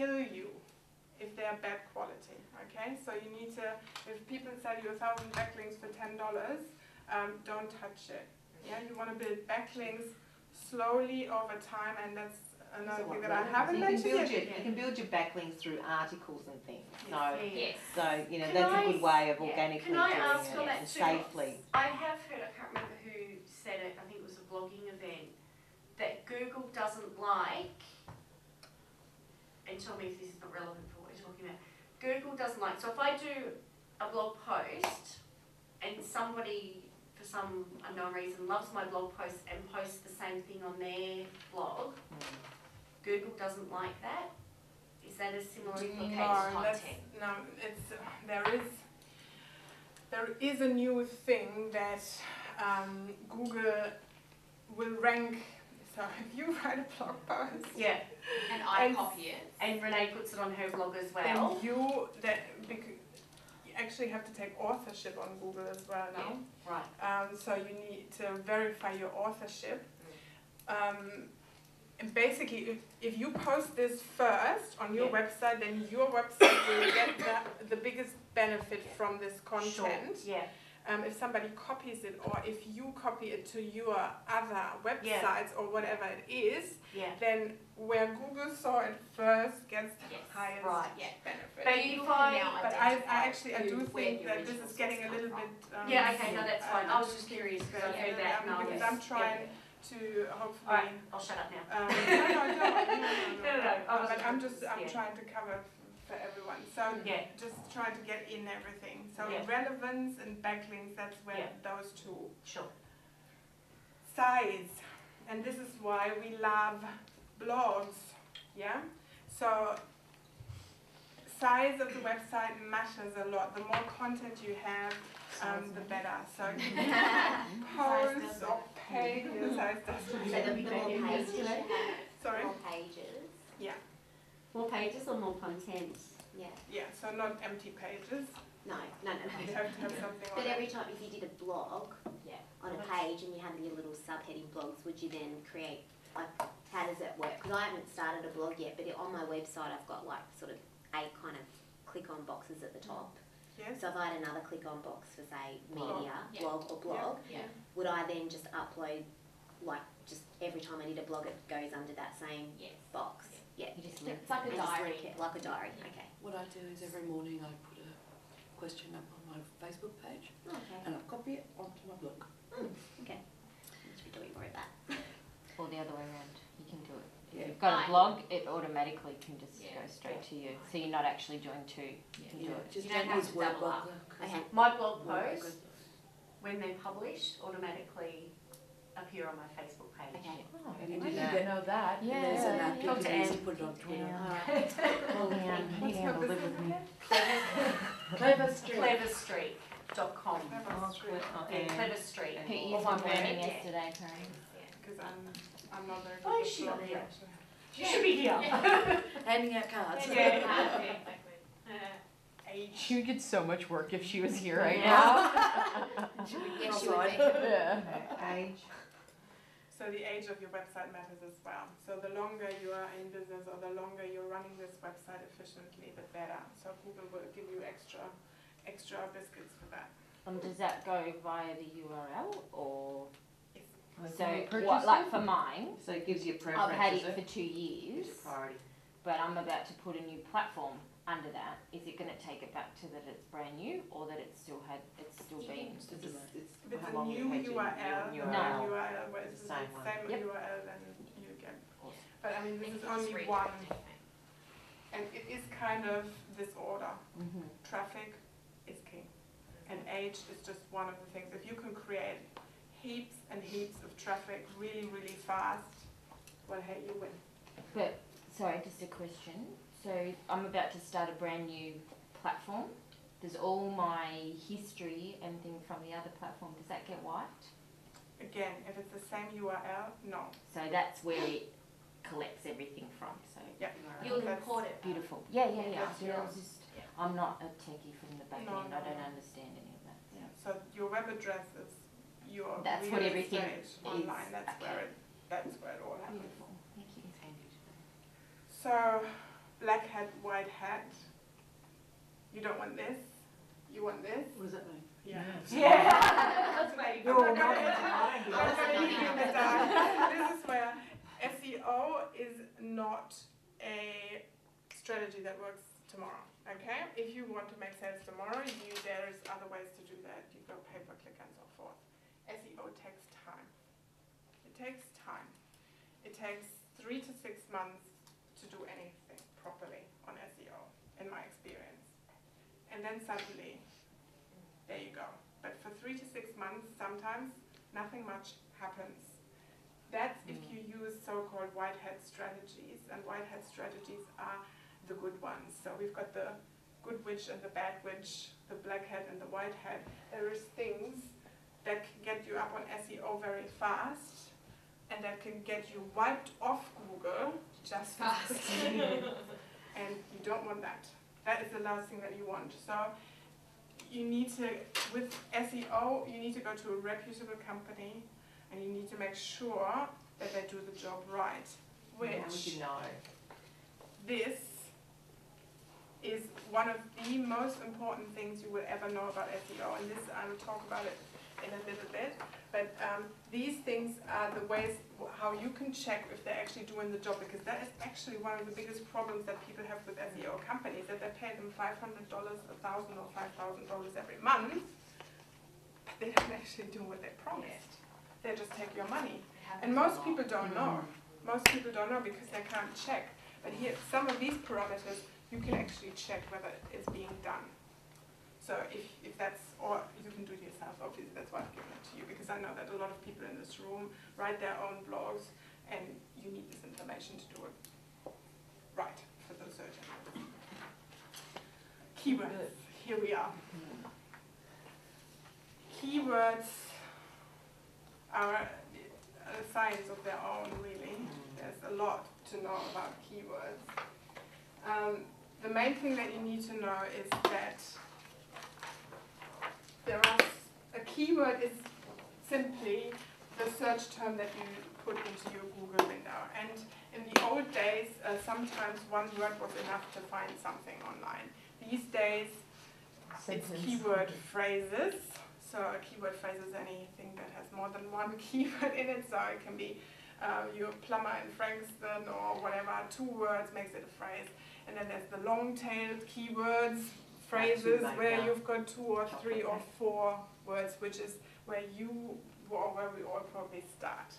kill you if they are bad quality. Okay, so you need to. If people sell you a thousand backlinks for ten dollars, um, don't touch it. Yeah, you want to build backlinks slowly over time, and that's another So thing what, that I haven't You can mentioned build yet. your, you can build your backlinks through articles and things, so, Yes. so, you know, Can that's I a good way of yeah. organically Can I doing ask it on that and too? safely. I have heard, I can't remember who said it, I think it was a blogging event, that Google doesn't like, and tell me if this is not relevant for what you're talking about. Google doesn't like, so if I do a blog post and somebody, for some unknown reason, loves my blog post and posts the same thing on their blog, Google doesn't like that? Is that a similar implication? No, that's, no, it's, there is, there is a new thing that um, Google will rank, so if you write a blog post, Yeah, And I And- copy it. and Renee puts it on her blog as well. then you, that, bec- you actually have to take authorship on Google as well now. Right. Um, so you need to verify your authorship. Um, and basically, if, if you post this first on your Yeah. website, then your website will get the, the biggest benefit from this content. Sure, Yeah, Um, if somebody copies it, or if you copy it to your other websites or whatever it is, yeah. then where Google saw it first gets the Yes. highest Right, yeah. benefit. But You if can I- But I, I actually, I do think that this is getting a little came bit. Um, Yeah, okay, no, that's fine. I was just curious because I heard that. Um, because I'm trying yeah. to hopefully. All right, I'll shut up now. Um, no, no, don't. No, no, no. No, no, no, I wasn't- But I'm just, I'm yeah. trying to cover f- for everyone. So Yeah. just trying to get in everything. So Yeah. relevance and backlinks, that's where Yeah. those two. Sure. Size, and this is why we love blogs. Yeah. So size of the website matters a lot. The more content you have, um, the better. So posts or pages, size doesn't So the, more pages Sorry. more pages. Yeah. More pages or more content? Yeah. Yeah. So not empty pages. No, no, no. You have to have something on But it. every time, if you did a blog Yeah. on a page and you had your little subheading blogs, would you then create, like, how does that work? Because I haven't started a blog yet, but on my website I've got like sort of eight kind of click-on boxes at the top. Yes. So if I had another click-on box for say Blog. media, Yeah. blog or blog, Yeah. would I then just upload, like, just every time I need a blog it goes under that same Yes. box? Yeah. You just It's like a diary. link Like a diary, okay. What I do is every morning I put a question up on my Facebook page oh, Okay. and I copy it onto my blog. Hmm, okay. Which we don't worry about. Or the other way around, you can do it. Yeah. If you've got Right. a blog, it automatically can just Yeah. go straight to you. So you're not actually doing two, you can do Yeah, it. just You don't don't have to double up. Okay. My blog word posts, when they're published, automatically appear on my Facebook page. Okay. Oh, oh And you I didn't didn't even know that. Yeah. And there's an app you Talk to can use to put it on Twitter. Yeah. Oh, man, you have to live with me. Clever oh, Street. Clever Street. Yeah, Clever Street. Pete All used one my yeah. yesterday, Karen. Because I'm, I'm not very good Oh, at is she not here? actually. You should be here. Handing out cards. Yeah. Yeah, exactly. Uh, age. would get so much work if she was here right now. Yeah, she would be. Yeah. Age. So the age of your website matters as well. So the longer you are in business or the longer you're running this website efficiently, the better. So Google will give you extra, extra biscuits for that. And does that go via the URL or? Yes. So, what, like for mine, So it gives you I've had preferences, it for two years. Gives you priority. But I'm about to put a new platform under that. Is it going to take it back to that it's brand new, or that it's still had it's still been? It's, it's, it's If it's a new you had your URL, new the No. URL where it's the Same same, one. same Yep. URL, then you get. Awesome. But I mean, this is you can just only one, and it is kind of this order. Mm-hmm. Traffic is king, and age is just one of the things. If you can create heaps and heaps of traffic really, really fast, well, hey, you win. But sorry, just a question. So I'm about to start a brand new platform. Does all my history and thing from the other platform does that get wiped? Again, if it's the same URL, no. So that's where it collects everything from. So Yeah. You'll import it. beautiful. Yeah, yeah, yeah. Yeah, I was just, Yeah. I'm not a techie from the back No, end. no, I don't no. understand any of that. Yeah. So your web address is your That's real what everything is. online. That's Okay. where it. That's where it all happens. Beautiful. Thank you. It's handy to So black hat, white hat. You don't want this. You want this. What does that mean? Yeah. That's where you I'm not gonna- I'm gonna leave you in the dark. This is where SEO is not a strategy that works tomorrow. Okay? If you want to make sales tomorrow, you there's other ways to do that. You go pay per click and so forth. SEO takes time. It takes time. It takes three to six months to do anything properly on SEO, in my experience. And then suddenly, there you go. But for three to six months, sometimes nothing much happens. That's if mm. you use so-called white hat strategies, and white hat strategies are the good ones. So we've got the good witch and the bad witch, the black hat and the white hat. There is things that can get you up on SEO very fast, and that can get you wiped off Google just fast. and you don't want that. That is the last thing that you want. So you need to, with SEO, you need to go to a reputable company and you need to make sure that they do the job right. Which know? this is one of the most important things you will ever know about SEO, and this I will talk about it in a little bit. But um, these things are the ways how you can check if they're actually doing the job, because that is actually one of the biggest problems that people have with SEO companies, that they pay them $500, 1,000 or $5,000 every month, but they don't actually do what they promised. They just take your money. And most people don't know. Most people don't know because they can't check. But here, some of these parameters, you can actually check whether it's being done. So if, if that's, or you can do it yourself, obviously, that's why I've given it to you, because I know that a lot of people in this room write their own blogs, and you need this information to do it right for the search engine. Keywords, here we are. Keywords are a science of their own, really. There's a lot to know about keywords. Um, the main thing that you need to know is that there are, a keyword is simply the search term that you put into your Google window. And in the old days, uh, sometimes one word was enough to find something online. These days, it's keyword phrases. So a keyword phrase is anything that has more than one keyword in it. So it can be uh, you're plumber in Frankston or whatever. Two words makes it a phrase. And then there's the long-tailed keywords, phrases like where that. you've got two or three or four words, which is where you or where we all probably start.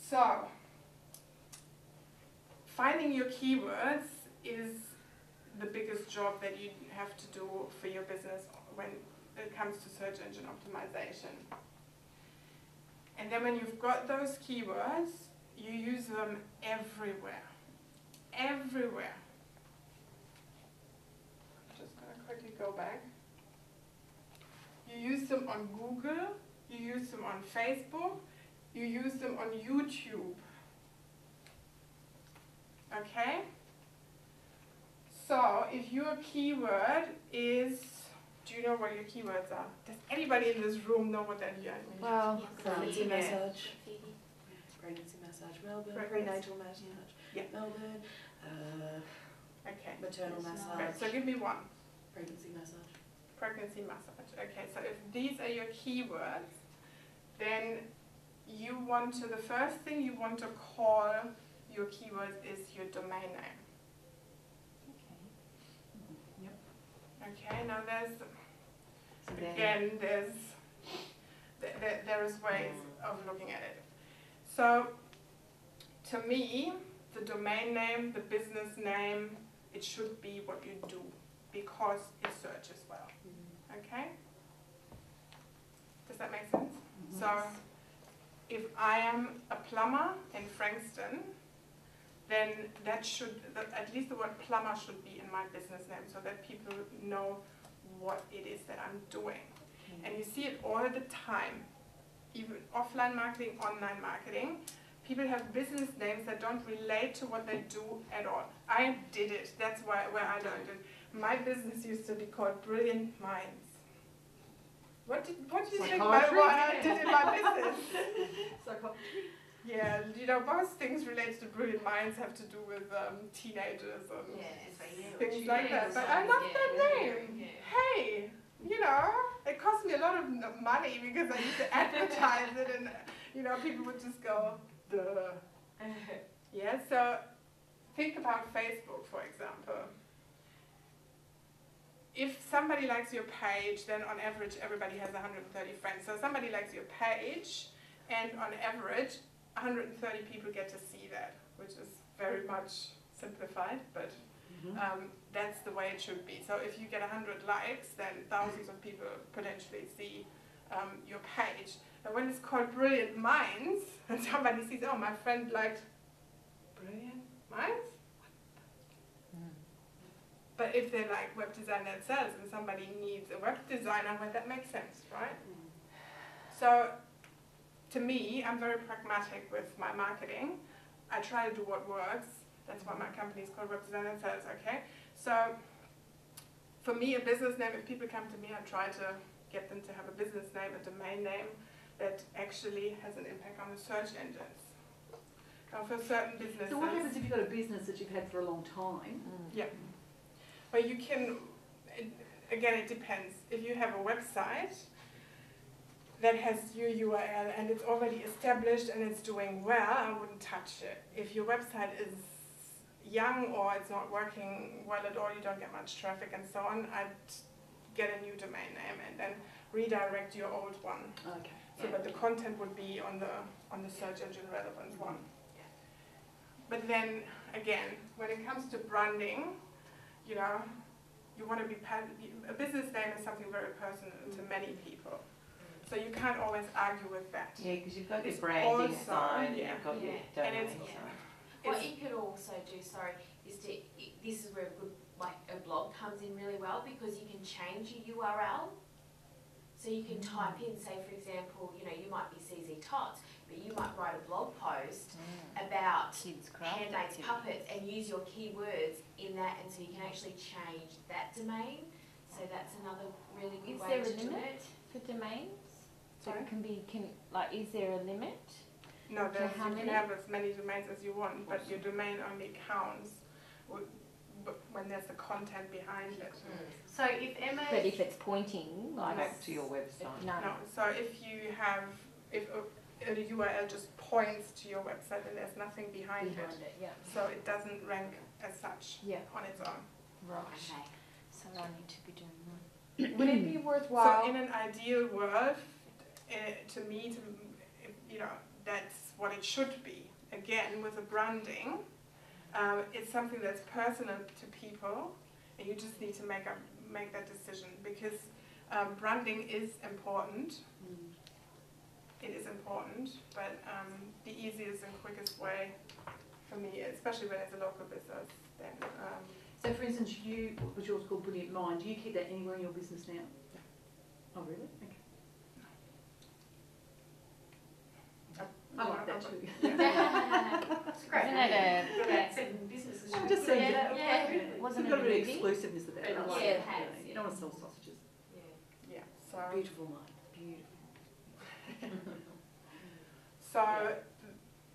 So finding your keywords is the biggest job that you have to do for your business when it comes to search engine optimization. And then when you've got those keywords, you use them everywhere. Everywhere. I'm just gonna quickly go back. You use them on Google, you use them on Facebook, you use them on YouTube. Okay? So if your keyword is, do you know what your keywords are? Does anybody in this room know what that is? Well, Pregnancy yeah. massage. Pregnancy massage Melbourne. Pregnancy. Prenatal massage Yeah. Melbourne. Uh, Okay. maternal It's not- Right, massage. so give me one. Pregnancy massage. Pregnancy massage. Okay, so if these are your keywords, then you want to, the first thing you want to call your keywords is your domain name. Okay, Yep. Okay, now there's, So again, there's, there, there- there is ways of looking at it. So, to me, the domain name, the business name, it should be what you do because it searches well. Mm-hmm. Okay? Does that make sense? Mm-hmm. So, if I am a plumber in Frankston, then that should, that at least the word plumber should be in my business name so that people know what it is that I'm doing. Mm-hmm. And you see it all the time, even offline marketing, online marketing. People have business names that don't relate to what they do at all. I did it. That's why where I learned it. My business used to be called Brilliant Minds. What did what do you think my, Psychiatry? what I did in my business? Psychology. Yeah, you know, most things related to brilliant minds have to do with um, teenagers and Yeah, things like you that. But I love yeah, that name. yeah. Hey, you know, it cost me a lot of money because I used to advertise it, and you know, people would just go, duh. Yeah, so think about Facebook, for example. If somebody likes your page, then on average everybody has 130 friends. So somebody likes your page, and on average 130 people get to see that, which is very much simplified, but um, that's the way it should be. So if you get 100 likes, then thousands of people potentially see um, your page. And when it's called Brilliant Minds, and somebody sees, oh, my friend liked Brilliant Minds? Hmm. But if they're like web design themselves and somebody needs a web designer, well, that makes sense, right? Hmm. So, to me, I'm very pragmatic with my marketing. I try to do what works. That's why my hmm. company is called Web Design and Sales, okay? So, for me, a business name, if people come to me, I try to get them to have a business name, a domain name that actually has an impact on the search engines. Now, for certain businesses, So what happens if you've got a business that you've had for a long time? Mm. Yeah. But you can, it, again, it depends. If you have a website that has your URL and it's already established and it's doing well, I wouldn't touch it. If your website is young or it's not working well at all, you don't get much traffic and so on, I'd get a new domain name and then redirect your old one. Okay. So that the content would be on the on the search engine relevant one. Mm-hmm. But then again, when it comes to branding, you know, you want to be a business name is something very personal to mm. many people. Mm. So you can't always argue with that. Yeah, because you've got your branding also- side and yeah. you've got your Yeah. And domain it's- side. What It's- you could also do, sorry, is to, this is where a good, like, a blog comes in really well, because you can change your URL. So you can type in, say, for example, you know, you might be CZ Tots, but you might write a blog post mm. about Kids handmade puppets and use your keywords in that, and so you can actually change that domain. So that's another really good Is way there a to do limit? it. For domains? So Sorry? it can be, can, like, is there a limit? No, there's, you can have as many domains as you want, but your domain only counts w- w- when there's the content behind it. So if Emma, But if it's pointing, like, Back to your website. no. No, so if you have, if a, a URL just points to your website and there's nothing behind, Behind it, it, yeah. so it doesn't rank as such Yeah, on its own. right. Okay. So I need to be doing that. Would it be worthwhile? So in an ideal world, uh, to me, to you know, that's what it should be. Again, with the branding, um, it's something that's personal to people, and you just need to make a, make that decision because um, branding is important. It is important, but um, the easiest and quickest way for me, especially when it's a local business, then um, So for instance, you, what was yours called Brilliant Mind, do you keep that anywhere in your business now? Oh, really? Okay. I like that too. it's a great Isn't name. it Got about seven businesses. I'm just Yeah, saying, that- yeah. yeah. Wasn't You've got a a bit of exclusiveness about it. I It like was. it. Yeah. You don't want to sell sausages. Yeah. yeah. So Beautiful mind. Beautiful. so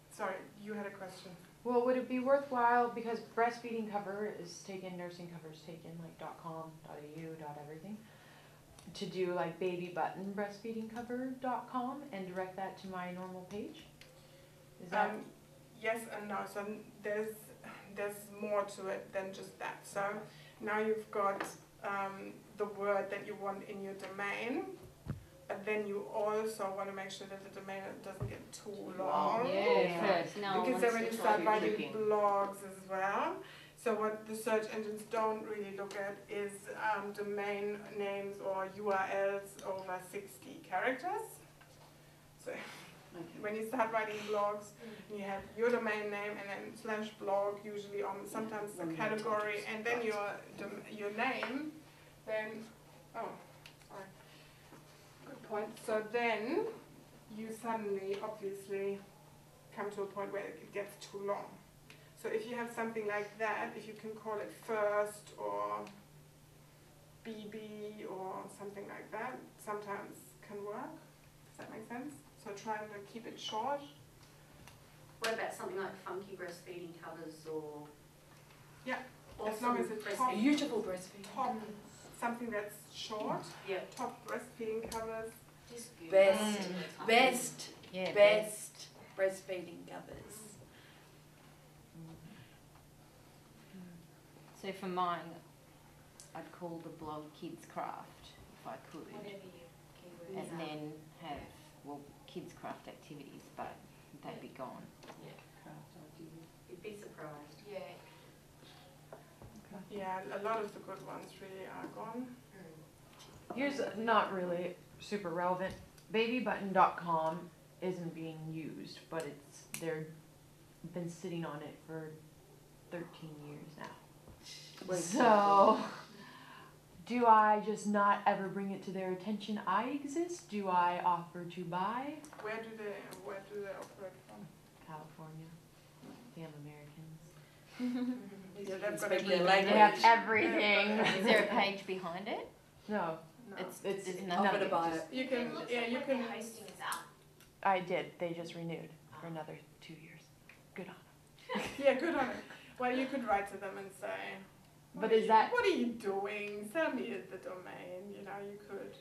sorry, you had a question. Well, would it be worthwhile because breastfeeding cover is taken, nursing covers taken, like dot com, dot au, dot everything, to do like baby button breastfeeding cover dot com and direct that to my normal page? Is that Um, yes and no. So there's there's more to it than just that. So now you've got um, the word that you want in your domain, but then you also want to make sure that the domain doesn't get too long. Yeah, first, no because then when wants you start writing clicking. blogs as well. So what the search engines don't really look at is um, domain names or URLs over 60 characters. So Okay. when you start writing blogs, you have your domain name and then slash blog, usually on sometimes the One category, and then your dom- your name. Then oh, sorry. Good point. So then you suddenly, obviously, come to a point where it gets too long. So if you have something like that, if you can call it first or BB or something like that, sometimes can work. Does that make sense? So trying to keep it short. What about something like funky breastfeeding covers or? Yeah, Awesome as long as it's breastfeeding- Beautiful breastfeeding. top, something that's short, Yeah. top breastfeeding covers. Just Best, it. best, Yeah, best breastfeeding covers. Mm. So for mine, I'd call the blog Kids Craft if I could, Whatever you keyword and then have well Kids Craft activities, but they'd be gone. Yeah. You'd be surprised. Yeah. Yeah, a lot of the good ones really are gone. Hmm. Here's not really super relevant. Babybutton.com isn't being used, but it's they're been sitting on it for 13 years now. So, do I just not ever bring it to their attention? I exist. Do I offer to buy? Where do they, where do they operate from? California, damn Americans. Yeah, they've got Speak everything. They have everything. Is there a page behind it? No, No. it's it's There's I'm nothing. gonna buy it. You can, looks yeah, like you can, the hosting is up. I did. They just renewed ah. for another two years. Good on. 'em. yeah, good on it. Well, you could write to them and say. But is you- that- What are you doing? Sell me the domain, you know, you could.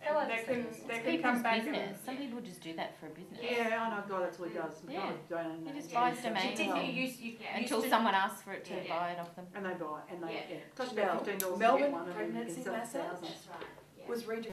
And it they can, they It's can come back business. and. Some people just do that for a business. Yeah, I know a guy, that's what he mm, does. Yeah. I don't know. He just Yeah. buys You domains you used, you Yeah. until used someone asks for it to Yeah. buy it off them. And they buy it, and they, Yeah. yeah. Costs about fifteen dollars to Melbourne get one, and then you Pregnancy can it Massage? That's right, yeah. Was read